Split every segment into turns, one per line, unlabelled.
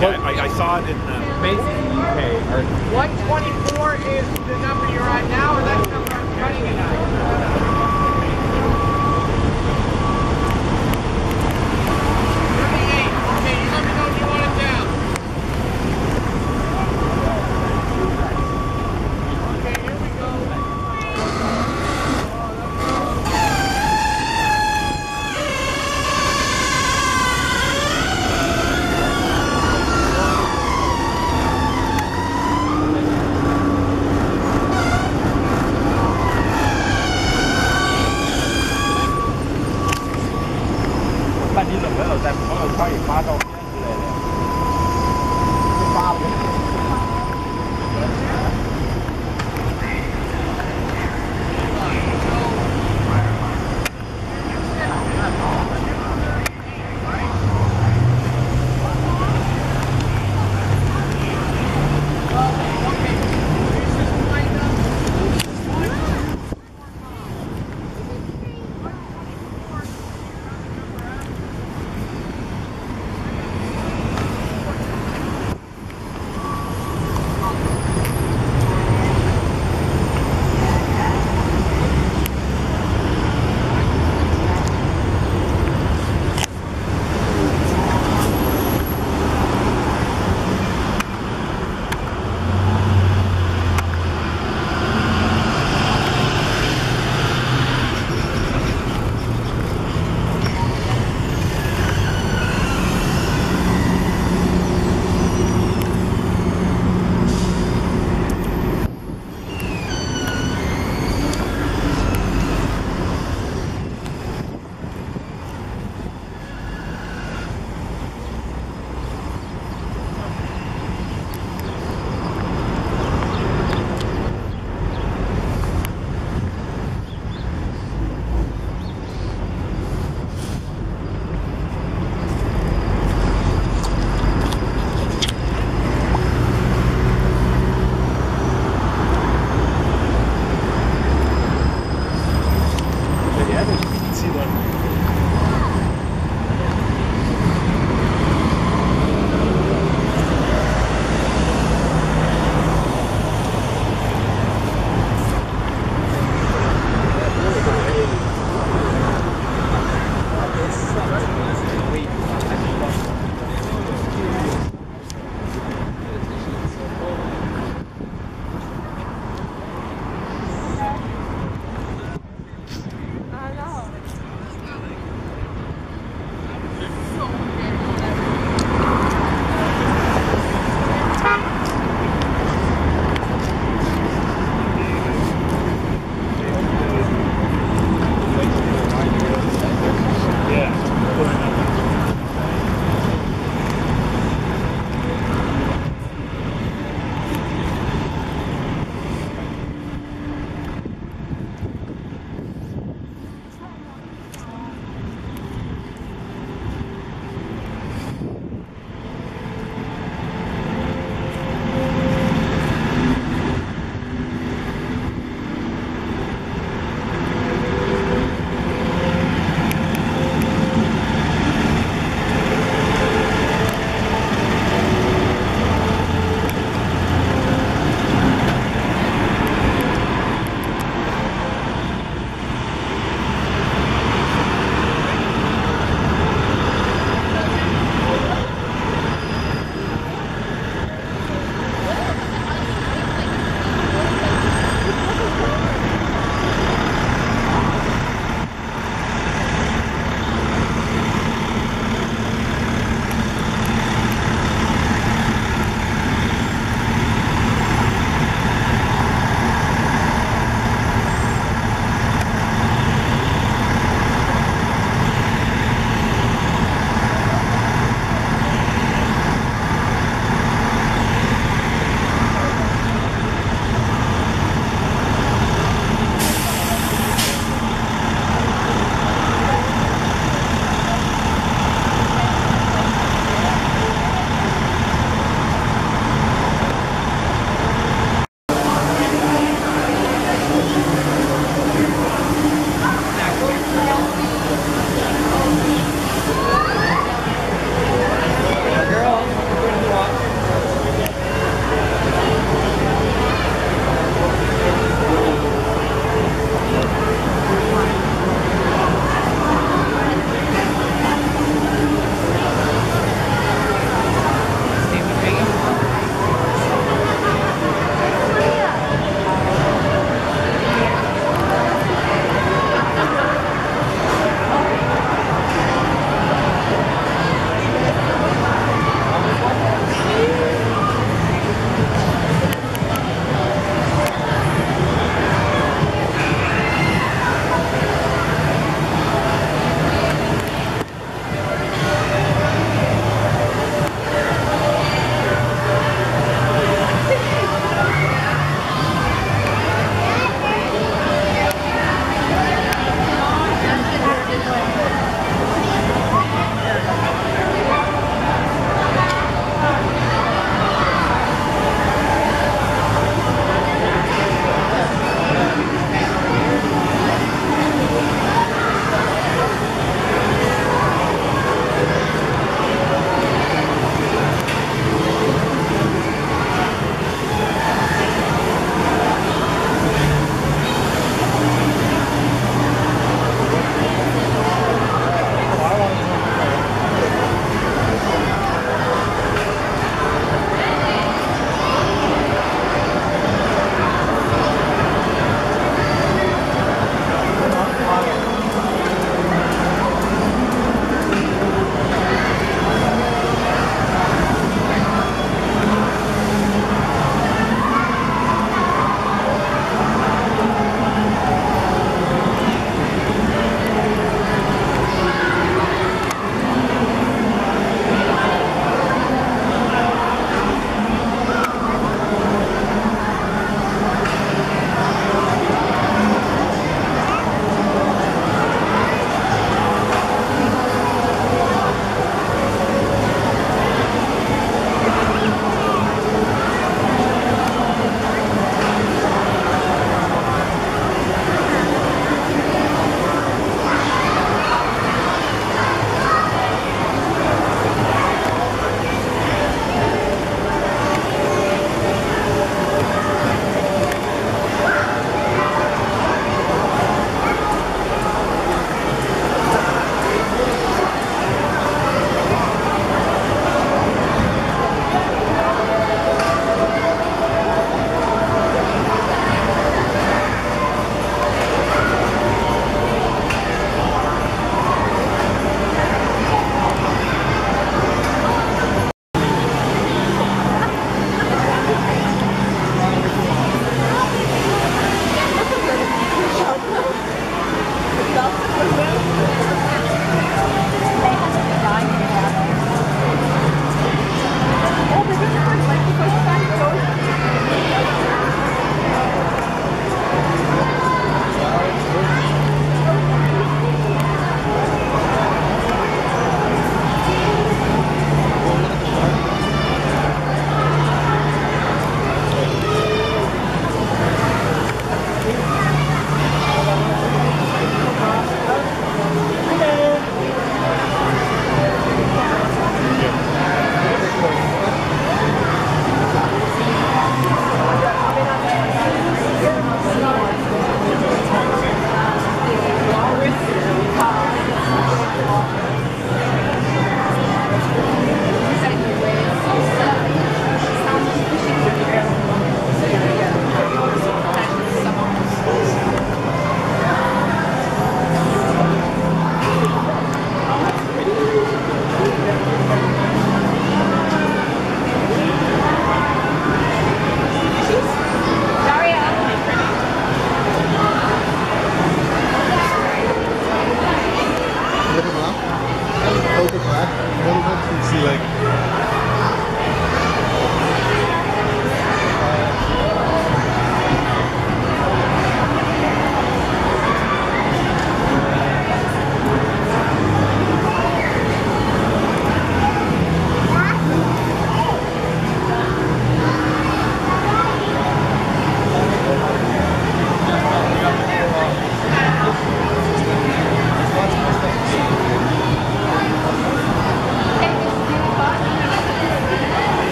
yeah, I, I, saw it in the uh, Mason, UK. 124 is the number you're at now, or that's the number I'm cutting it at?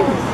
Thank you.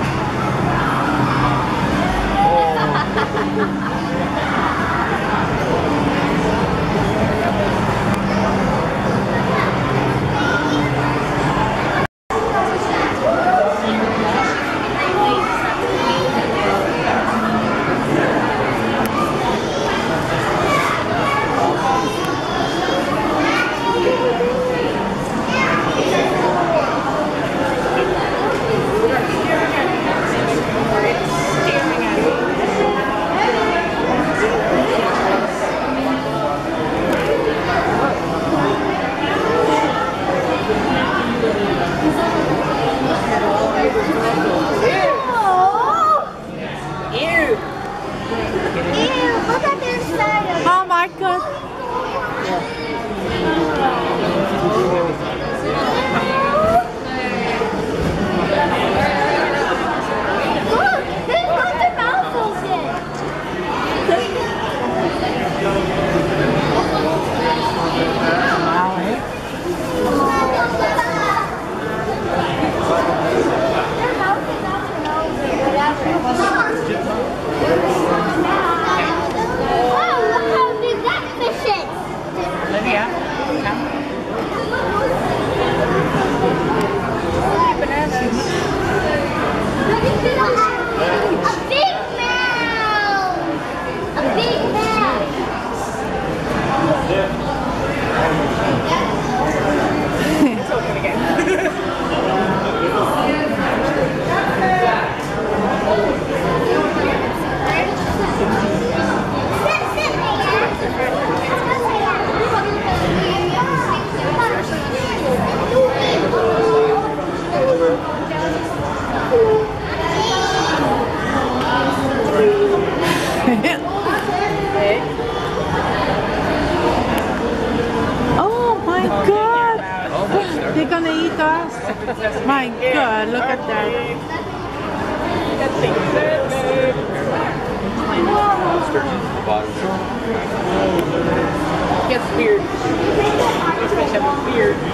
weird. Fish have weird. Those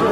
are,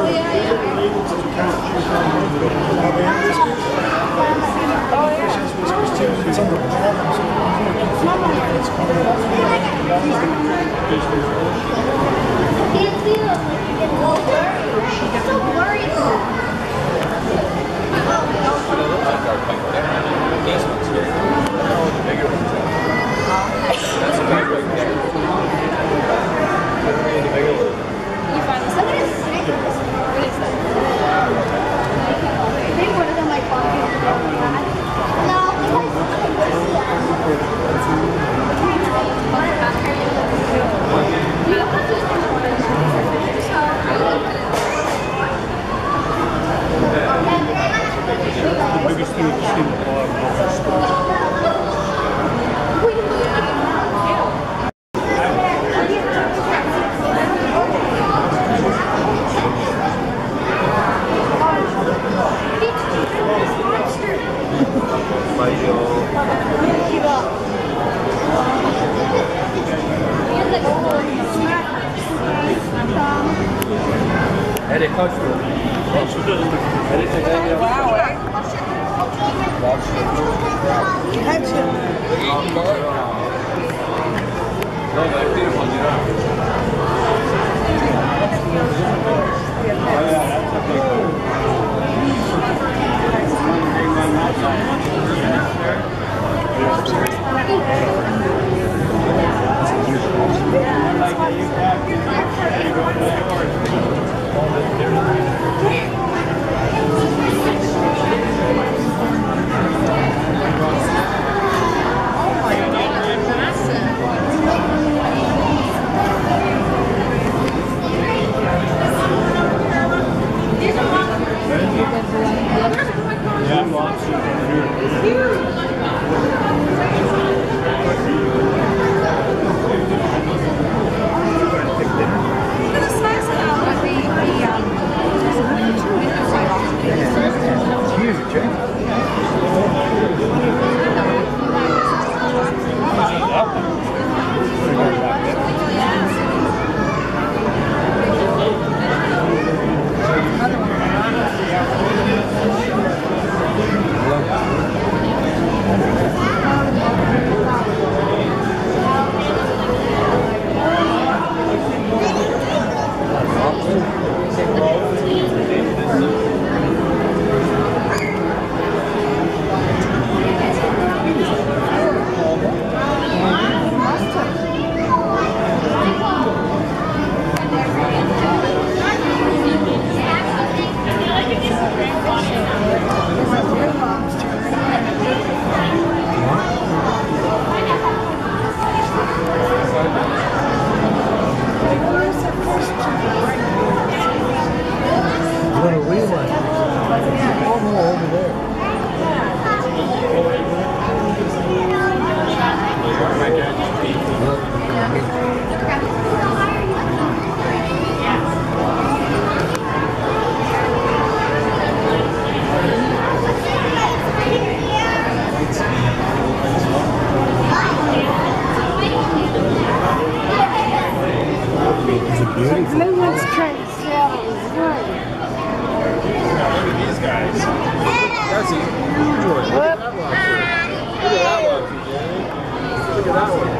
Thank you. that one.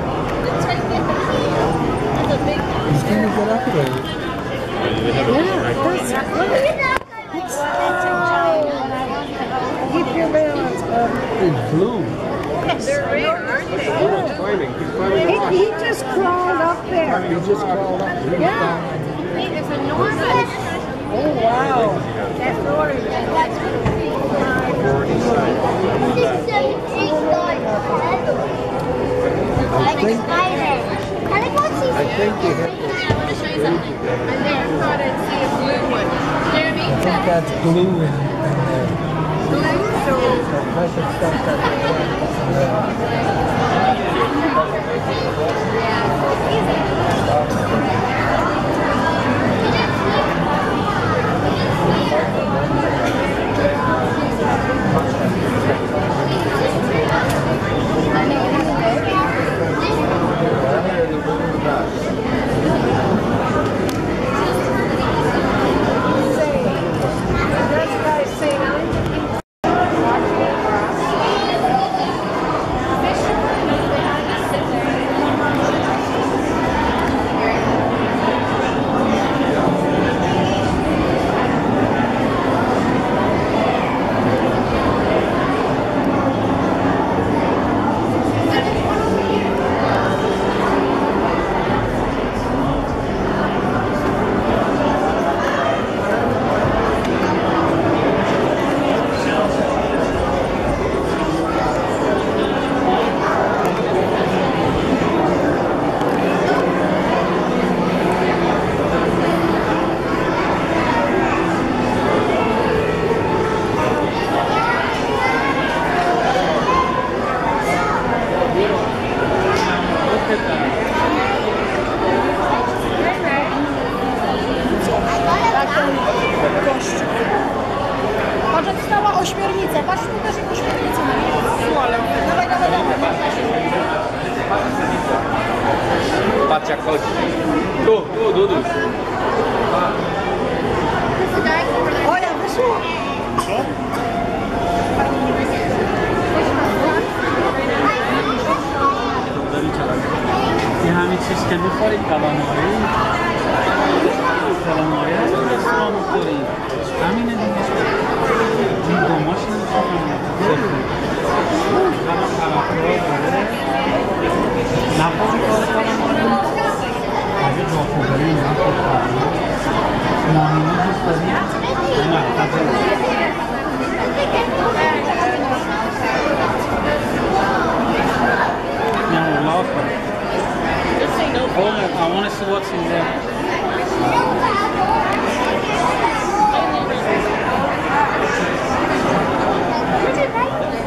で、ぶっぱりからのいい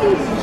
Thank you.